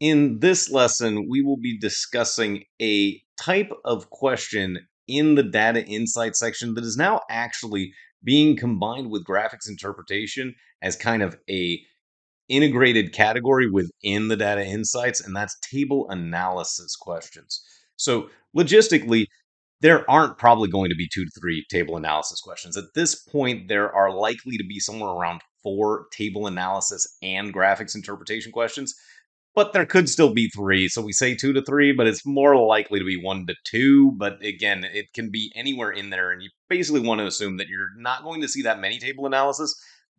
In this lesson, we will be discussing a type of question in the data insight section that is now actually being combined with graphics interpretation as kind of a integrated category within the data insights and that's table analysis questions. So logistically, there aren't probably going to be 2 to 3 table analysis questions. At this point, there are likely to be somewhere around 4 table analysis and graphics interpretation questions but there could still be three. So we say two to three, but it's more likely to be one to two. But again, it can be anywhere in there. And you basically want to assume that you're not going to see that many table analysis.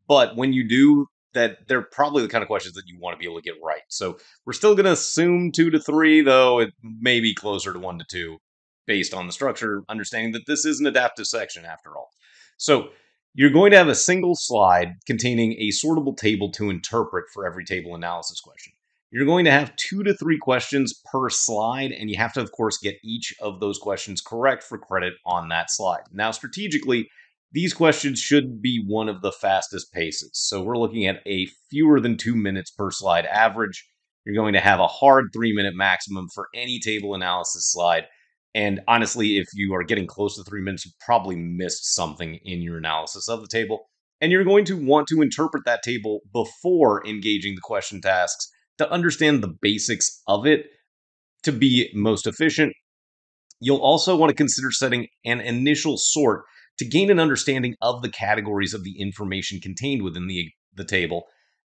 But when you do, that they're probably the kind of questions that you want to be able to get right. So we're still going to assume two to three, though it may be closer to one to two based on the structure, understanding that this is an adaptive section after all. So you're going to have a single slide containing a sortable table to interpret for every table analysis question. You're going to have two to three questions per slide, and you have to, of course, get each of those questions correct for credit on that slide. Now, strategically, these questions should be one of the fastest paces. So we're looking at a fewer than two minutes per slide average. You're going to have a hard three minute maximum for any table analysis slide. And honestly, if you are getting close to three minutes, you probably missed something in your analysis of the table. And you're going to want to interpret that table before engaging the question tasks to understand the basics of it to be most efficient. You'll also want to consider setting an initial sort to gain an understanding of the categories of the information contained within the, the table.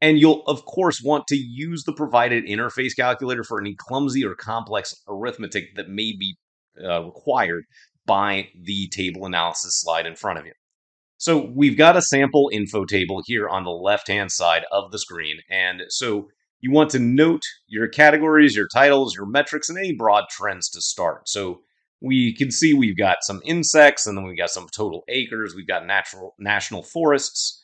And you'll, of course, want to use the provided interface calculator for any clumsy or complex arithmetic that may be uh, required by the table analysis slide in front of you. So we've got a sample info table here on the left-hand side of the screen. And so you want to note your categories, your titles, your metrics, and any broad trends to start. So we can see we've got some insects, and then we've got some total acres, we've got natural national forests,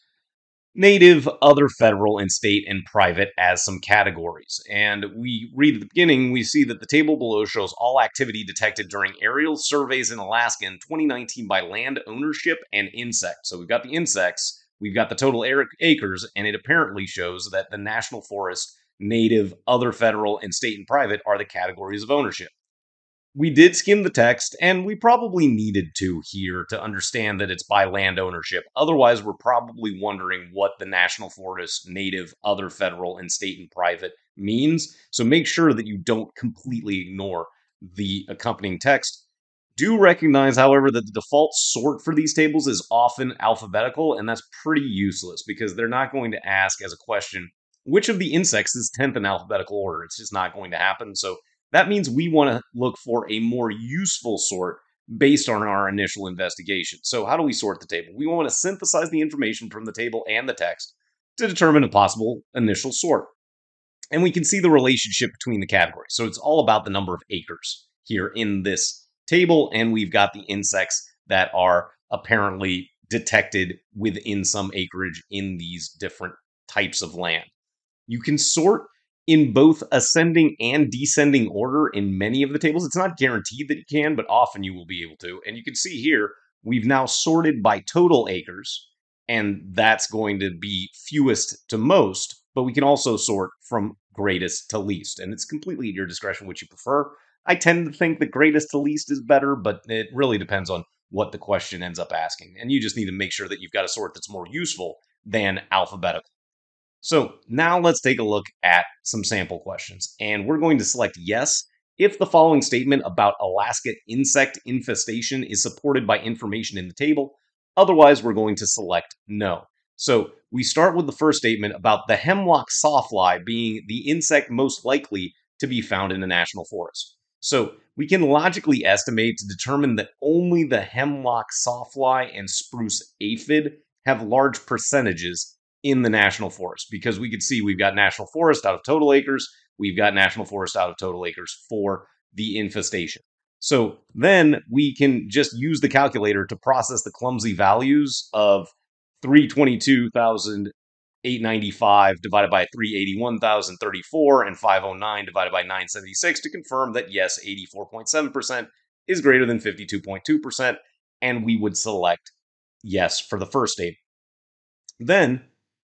native, other federal and state and private as some categories. And we read at the beginning, we see that the table below shows all activity detected during aerial surveys in Alaska in 2019 by land ownership and insects. So we've got the insects, we've got the total acres, and it apparently shows that the national forest native, other federal, and state and private are the categories of ownership. We did skim the text, and we probably needed to here to understand that it's by land ownership. Otherwise, we're probably wondering what the national forest, native, other federal, and state and private means. So make sure that you don't completely ignore the accompanying text. Do recognize, however, that the default sort for these tables is often alphabetical, and that's pretty useless because they're not going to ask as a question which of the insects is 10th in alphabetical order? It's just not going to happen. So that means we want to look for a more useful sort based on our initial investigation. So, how do we sort the table? We want to synthesize the information from the table and the text to determine a possible initial sort. And we can see the relationship between the categories. So, it's all about the number of acres here in this table. And we've got the insects that are apparently detected within some acreage in these different types of land. You can sort in both ascending and descending order in many of the tables. It's not guaranteed that you can, but often you will be able to. And you can see here, we've now sorted by total acres, and that's going to be fewest to most, but we can also sort from greatest to least. And it's completely at your discretion which you prefer. I tend to think the greatest to least is better, but it really depends on what the question ends up asking. And you just need to make sure that you've got a sort that's more useful than alphabetical. So now let's take a look at some sample questions. And we're going to select yes if the following statement about Alaska insect infestation is supported by information in the table. Otherwise, we're going to select no. So we start with the first statement about the hemlock sawfly being the insect most likely to be found in a national forest. So we can logically estimate to determine that only the hemlock sawfly and spruce aphid have large percentages in the national forest because we could see we've got national forest out of total acres, we've got national forest out of total acres for the infestation. So then we can just use the calculator to process the clumsy values of 322,895 divided by 381,034 and 509 divided by 976 to confirm that yes, 84.7% is greater than 52.2%, and we would select yes for the first statement. Then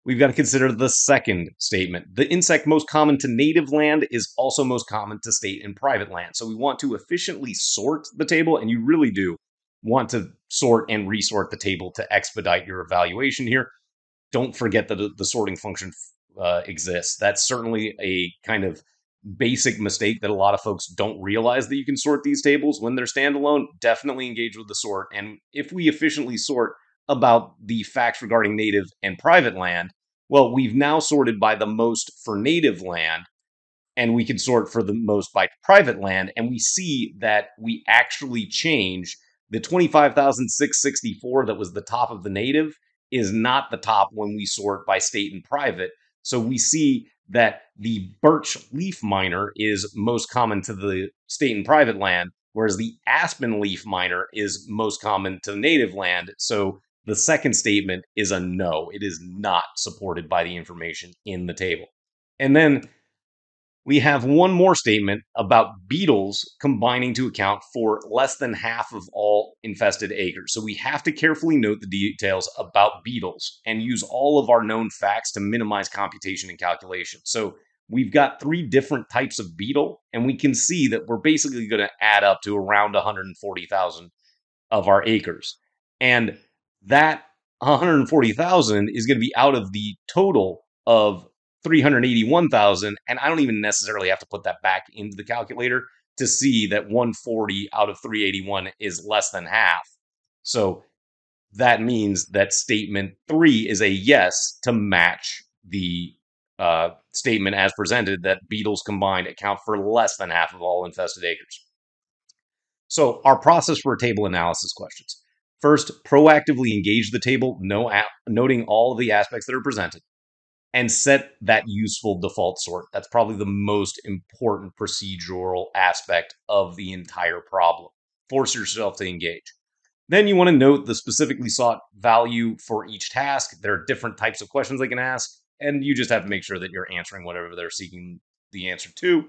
we've got to consider the second statement. The insect most common to native land is also most common to state and private land. So we want to efficiently sort the table, and you really do want to sort and resort the table to expedite your evaluation here. Don't forget that the sorting function uh, exists. That's certainly a kind of basic mistake that a lot of folks don't realize that you can sort these tables when they're standalone. Definitely engage with the sort. And if we efficiently sort about the facts regarding native and private land, well, we've now sorted by the most for native land, and we can sort for the most by private land, and we see that we actually change the 25,664 that was the top of the native is not the top when we sort by state and private. So we see that the birch leaf miner is most common to the state and private land, whereas the aspen leaf miner is most common to the native land. So the second statement is a no. It is not supported by the information in the table. And then we have one more statement about beetles combining to account for less than half of all infested acres. So we have to carefully note the details about beetles and use all of our known facts to minimize computation and calculation. So we've got three different types of beetle, and we can see that we're basically going to add up to around 140,000 of our acres. And that 140,000 is going to be out of the total of 381,000 and I don't even necessarily have to put that back into the calculator to see that 140 out of 381 is less than half. So that means that statement 3 is a yes to match the uh, statement as presented that beetles combined account for less than half of all infested acres. So our process for table analysis questions. First, proactively engage the table, no noting all of the aspects that are presented and set that useful default sort. That's probably the most important procedural aspect of the entire problem. Force yourself to engage. Then you want to note the specifically sought value for each task. There are different types of questions they can ask, and you just have to make sure that you're answering whatever they're seeking the answer to.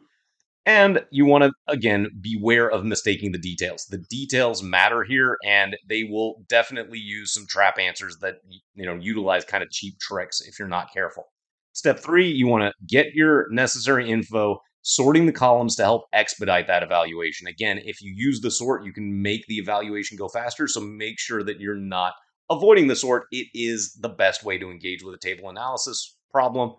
And you want to, again, beware of mistaking the details. The details matter here, and they will definitely use some trap answers that, you know, utilize kind of cheap tricks if you're not careful. Step three, you want to get your necessary info, sorting the columns to help expedite that evaluation. Again, if you use the sort, you can make the evaluation go faster. So make sure that you're not avoiding the sort. It is the best way to engage with a table analysis problem.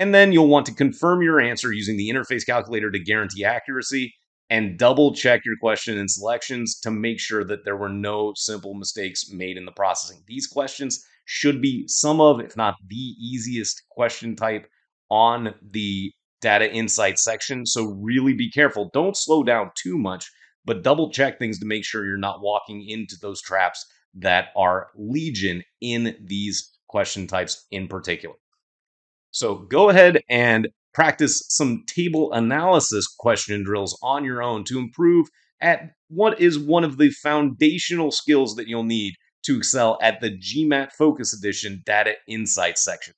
And then you'll want to confirm your answer using the interface calculator to guarantee accuracy and double check your question and selections to make sure that there were no simple mistakes made in the processing. These questions should be some of, if not the easiest question type on the data insight section. So really be careful. Don't slow down too much, but double check things to make sure you're not walking into those traps that are legion in these question types in particular. So go ahead and practice some table analysis question drills on your own to improve at what is one of the foundational skills that you'll need to excel at the GMAT Focus Edition Data Insights section.